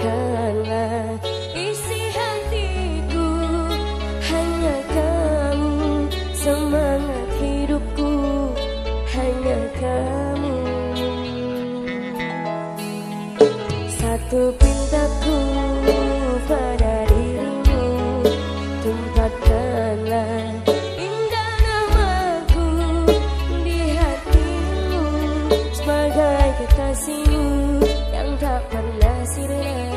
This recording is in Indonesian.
Karena isi hatiku hanya kamu semangat hidupku hanya kamu. Satu pintaku pada dirimu tempatkanlah indah namaku di hatimu Sebagai kekasihmu. tidak pernah sirih